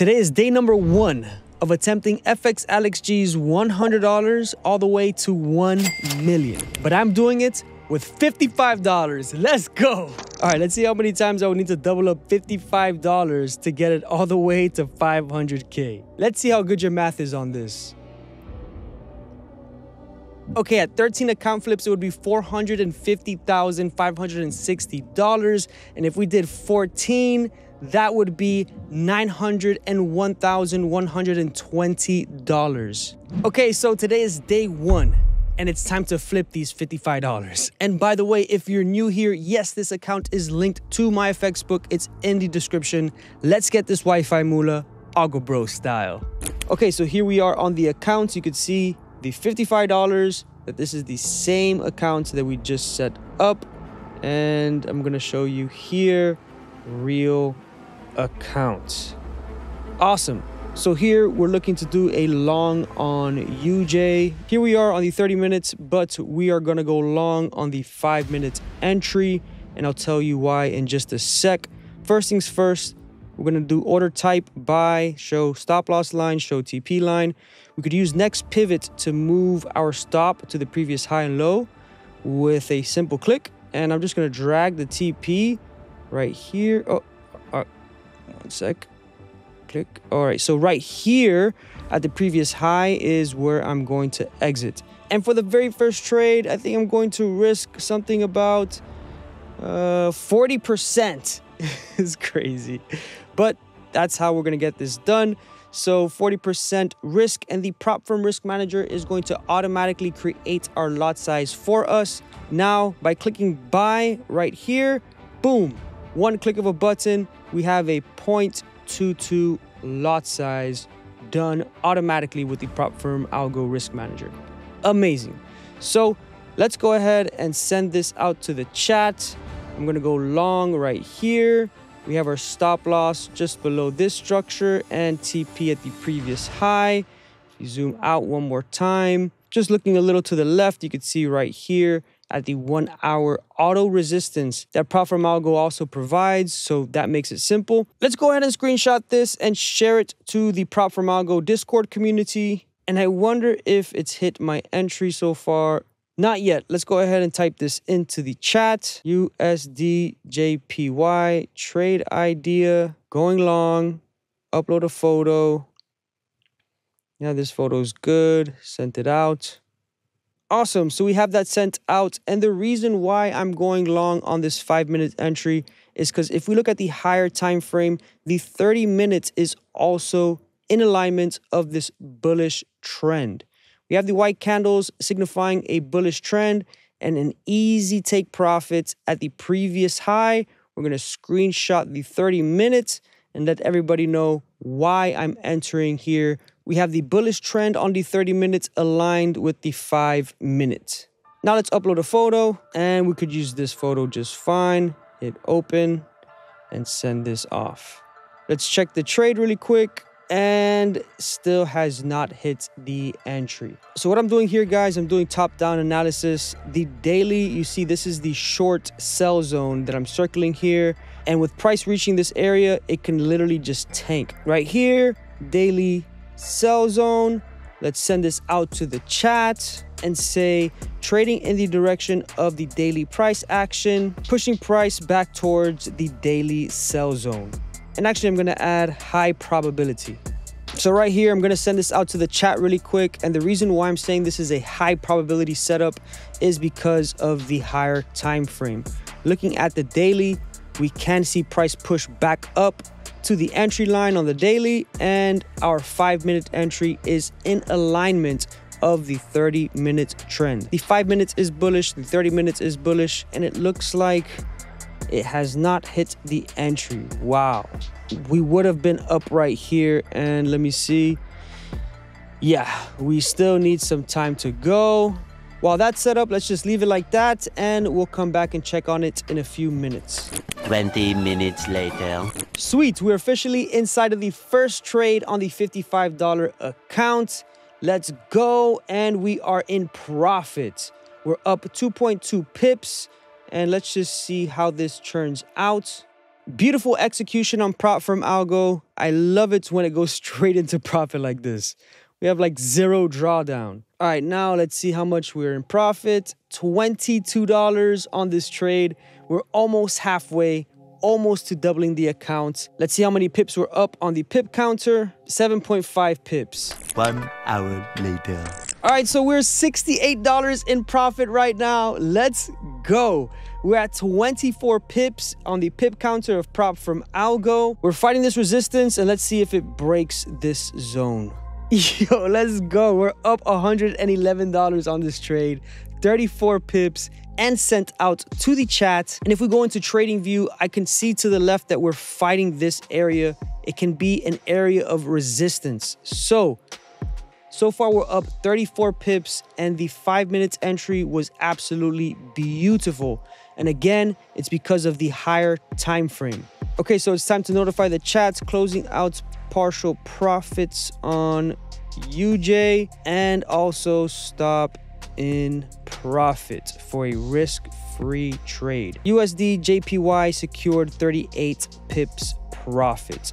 Today is day number one of attempting FX Alex G's $100 all the way to 1 million. But I'm doing it with $55. Let's go. All right, let's see how many times I would need to double up $55 to get it all the way to 500K. Let's see how good your math is on this. Okay, at 13 account flips, it would be $450,560. And if we did 14, that would be $901,120. Okay, so today is day one and it's time to flip these $55. And by the way, if you're new here, yes, this account is linked to MyFxBook. It's in the description. Let's get this Wi-Fi moolah, Agua Bro style. Okay, so here we are on the accounts. You could see the $55 that this is the same account that we just set up. And I'm gonna show you here, real account. Awesome. So here we're looking to do a long on UJ. Here we are on the 30 minutes, but we are gonna go long on the five minutes entry, and I'll tell you why in just a sec. First things first, we're gonna do order type buy, show stop loss line, show TP line. We could use next pivot to move our stop to the previous high and low with a simple click. And I'm just gonna drag the TP right here. Oh, one sec click. All right, so right here at the previous high is where I'm going to exit. And for the very first trade, I think I'm going to risk something about uh, 40%. it's crazy. But that's how we're going to get this done. So 40% risk and the prop firm risk manager is going to automatically create our lot size for us. Now, by clicking buy right here, boom, one click of a button, we have a 0.22 lot size done automatically with the prop firm algo risk manager. Amazing. So let's go ahead and send this out to the chat. I'm to go long right here. We have our stop loss just below this structure and tp at the previous high. If you zoom out one more time just looking a little to the left you can see right here at the one hour auto resistance that Algo also provides. So that makes it simple. Let's go ahead and screenshot this and share it to the Algo Discord community. And I wonder if it's hit my entry so far. Not yet. Let's go ahead and type this into the chat. USDJPY trade idea going long. Upload a photo. Yeah, this photo is good. Sent it out. Awesome. So we have that sent out. And the reason why I'm going long on this five minute entry is because if we look at the higher time frame, the 30 minutes is also in alignment of this bullish trend. We have the white candles signifying a bullish trend and an easy take profits at the previous high. We're going to screenshot the 30 minutes and let everybody know why I'm entering here we have the bullish trend on the 30 minutes aligned with the 5 minutes. Now let's upload a photo and we could use this photo just fine. Hit open and send this off. Let's check the trade really quick and still has not hit the entry. So what I'm doing here guys, I'm doing top down analysis. The daily, you see this is the short sell zone that I'm circling here. And with price reaching this area, it can literally just tank. Right here, daily sell zone. Let's send this out to the chat and say trading in the direction of the daily price action, pushing price back towards the daily sell zone. And actually, I'm gonna add high probability. So right here, I'm gonna send this out to the chat really quick. And the reason why I'm saying this is a high probability setup is because of the higher time frame. Looking at the daily, we can see price push back up to the entry line on the daily and our five minute entry is in alignment of the 30 minute trend. The five minutes is bullish, the 30 minutes is bullish, and it looks like it has not hit the entry. Wow. We would have been up right here and let me see. Yeah, we still need some time to go. While that's set up, let's just leave it like that and we'll come back and check on it in a few minutes. 20 minutes later. Sweet, we're officially inside of the first trade on the $55 account. Let's go, and we are in profit. We're up 2.2 pips, and let's just see how this turns out. Beautiful execution on prop firm Algo. I love it when it goes straight into profit like this. We have like zero drawdown. All right, now let's see how much we're in profit. $22 on this trade. We're almost halfway, almost to doubling the account. Let's see how many pips we're up on the pip counter. 7.5 pips. One hour later. All right, so we're $68 in profit right now. Let's go. We're at 24 pips on the pip counter of prop firm Algo. We're fighting this resistance and let's see if it breaks this zone. Yo, let's go. We're up $111 on this trade, 34 pips, and sent out to the chat. And if we go into trading view, I can see to the left that we're fighting this area. It can be an area of resistance. So so far, we're up 34 pips, and the five minutes entry was absolutely beautiful. And again, it's because of the higher time frame. Okay, so it's time to notify the chats closing out partial profits on UJ and also stop in profit for a risk-free trade. USD JPY secured 38 pips profit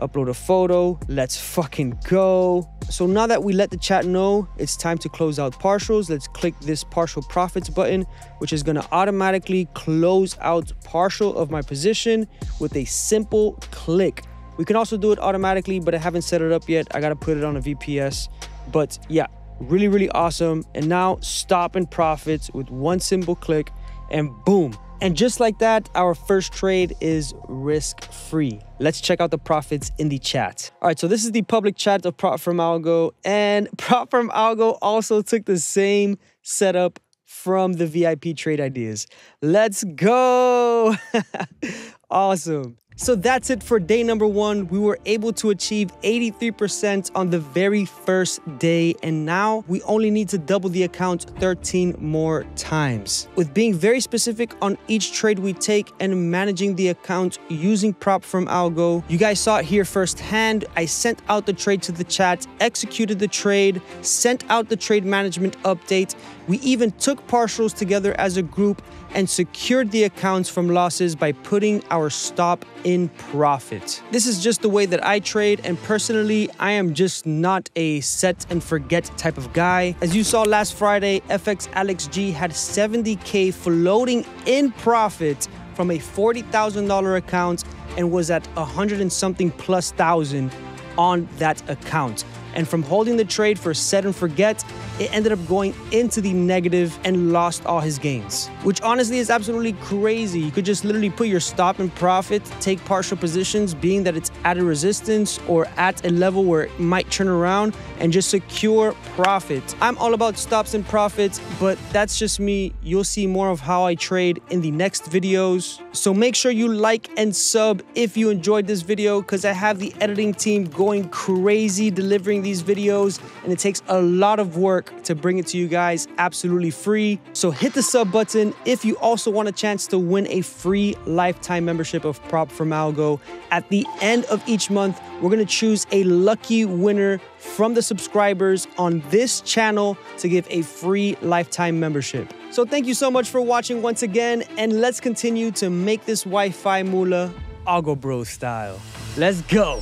upload a photo. Let's fucking go. So now that we let the chat know it's time to close out partials, let's click this partial profits button, which is gonna automatically close out partial of my position with a simple click. We can also do it automatically, but I haven't set it up yet. I gotta put it on a VPS. But yeah, really, really awesome. And now stop in profits with one simple click and boom, and just like that, our first trade is risk free. Let's check out the profits in the chat. All right, so this is the public chat of Prop Firm Algo, and Prop Firm Algo also took the same setup from the VIP trade ideas. Let's go! awesome. So that's it for day number one. We were able to achieve 83% on the very first day, and now we only need to double the account 13 more times. With being very specific on each trade we take and managing the account using prop firm Algo, you guys saw it here firsthand. I sent out the trade to the chat, executed the trade, sent out the trade management update. We even took partials together as a group and secured the accounts from losses by putting our stop in profit. This is just the way that I trade, and personally, I am just not a set and forget type of guy. As you saw last Friday, FX Alex G had 70K floating in profit from a $40,000 account and was at 100 and something plus thousand on that account. And from holding the trade for set and forget, it ended up going into the negative and lost all his gains, which honestly is absolutely crazy. You could just literally put your stop and profit, take partial positions, being that it's at a resistance or at a level where it might turn around and just secure profit. I'm all about stops and profits, but that's just me. You'll see more of how I trade in the next videos. So make sure you like and sub if you enjoyed this video because I have the editing team going crazy delivering these videos and it takes a lot of work to bring it to you guys absolutely free. So hit the sub button if you also want a chance to win a free lifetime membership of Prop Firm Algo. At the end of each month, we're gonna choose a lucky winner from the subscribers on this channel to give a free lifetime membership. So thank you so much for watching once again, and let's continue to make this Wi-Fi moolah Agua Bro style. Let's go.